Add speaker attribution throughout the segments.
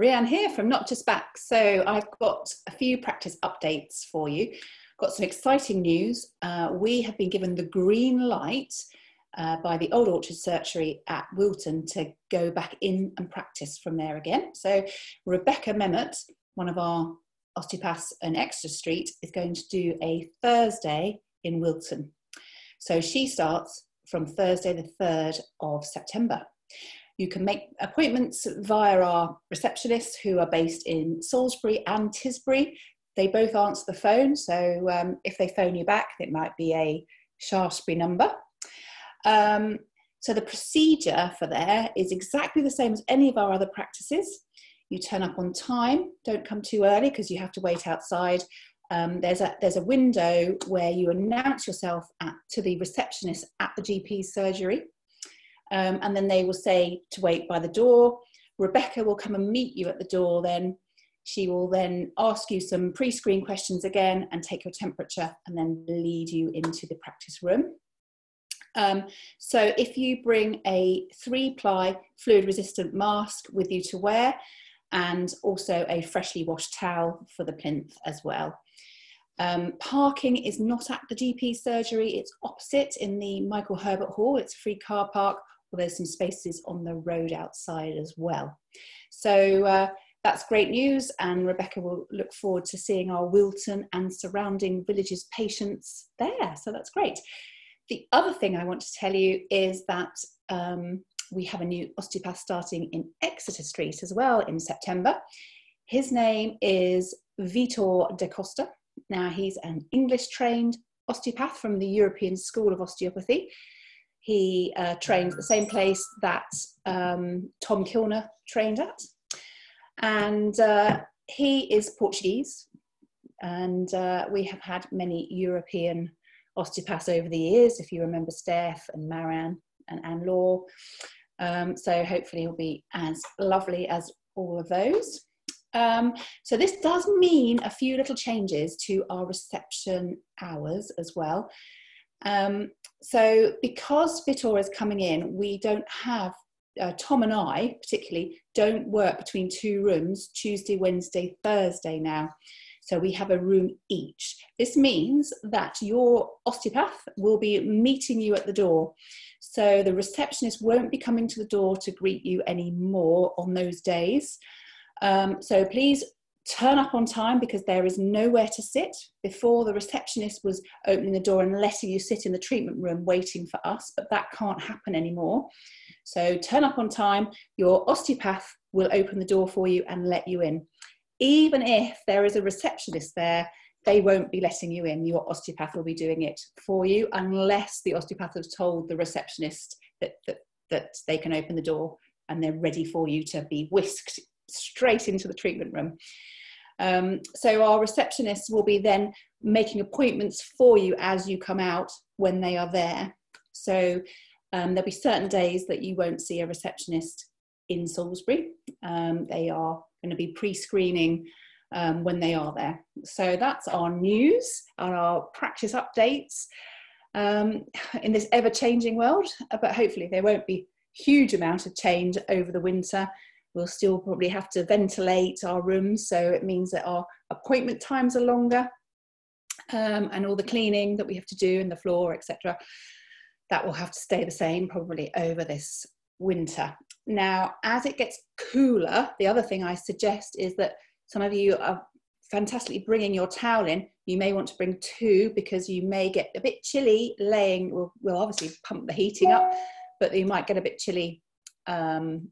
Speaker 1: Rianne here from Not Just Backs. So I've got a few practice updates for you. Got some exciting news. Uh, we have been given the green light uh, by the Old Orchard Surgery at Wilton to go back in and practice from there again. So Rebecca Memmott, one of our osteopaths in Exeter Street, is going to do a Thursday in Wilton. So she starts from Thursday the 3rd of September. You can make appointments via our receptionists who are based in Salisbury and Tisbury. They both answer the phone, so um, if they phone you back, it might be a Shaftesbury number. Um, so the procedure for there is exactly the same as any of our other practices. You turn up on time, don't come too early because you have to wait outside. Um, there's, a, there's a window where you announce yourself at, to the receptionist at the GP surgery um, and then they will say to wait by the door. Rebecca will come and meet you at the door then. She will then ask you some pre screen questions again and take your temperature and then lead you into the practice room. Um, so, if you bring a three ply fluid resistant mask with you to wear and also a freshly washed towel for the plinth as well. Um, parking is not at the GP surgery, it's opposite in the Michael Herbert Hall. It's a free car park well, there's some spaces on the road outside as well. So uh, that's great news, and Rebecca will look forward to seeing our Wilton and surrounding villages patients there. So that's great. The other thing I want to tell you is that um, we have a new osteopath starting in Exeter Street as well in September. His name is Vitor Da Costa. Now, he's an English trained osteopath from the European School of Osteopathy. He uh, trained at the same place that um, Tom Kilner trained at. And uh, he is Portuguese. And uh, we have had many European osteopaths over the years, if you remember Steph and Maran and Anne Law. Um, so hopefully he'll be as lovely as all of those. Um, so this does mean a few little changes to our reception hours as well. Um, so because Vitor is coming in, we don't have, uh, Tom and I particularly, don't work between two rooms, Tuesday, Wednesday, Thursday now. So we have a room each. This means that your osteopath will be meeting you at the door. So the receptionist won't be coming to the door to greet you anymore on those days. Um, so please turn up on time because there is nowhere to sit. Before the receptionist was opening the door and letting you sit in the treatment room waiting for us, but that can't happen anymore. So turn up on time, your osteopath will open the door for you and let you in. Even if there is a receptionist there, they won't be letting you in. Your osteopath will be doing it for you unless the osteopath has told the receptionist that, that, that they can open the door and they're ready for you to be whisked straight into the treatment room. Um, so our receptionists will be then making appointments for you as you come out when they are there. So um, there'll be certain days that you won't see a receptionist in Salisbury. Um, they are going to be pre-screening um, when they are there. So that's our news and our practice updates um, in this ever-changing world. But hopefully there won't be huge amount of change over the winter We'll still probably have to ventilate our rooms, so it means that our appointment times are longer, um, and all the cleaning that we have to do in the floor, etc. That will have to stay the same probably over this winter. Now, as it gets cooler, the other thing I suggest is that some of you are fantastically bringing your towel in. You may want to bring two because you may get a bit chilly laying. We'll, we'll obviously pump the heating up, but you might get a bit chilly um,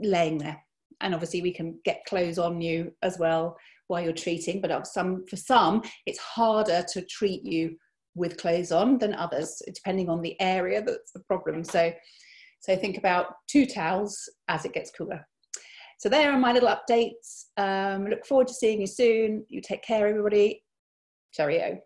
Speaker 1: laying there. And obviously, we can get clothes on you as well while you're treating. But some, for some, it's harder to treat you with clothes on than others, depending on the area that's the problem. So, so think about two towels as it gets cooler. So there are my little updates. Um, look forward to seeing you soon. You take care, everybody. Cheerio.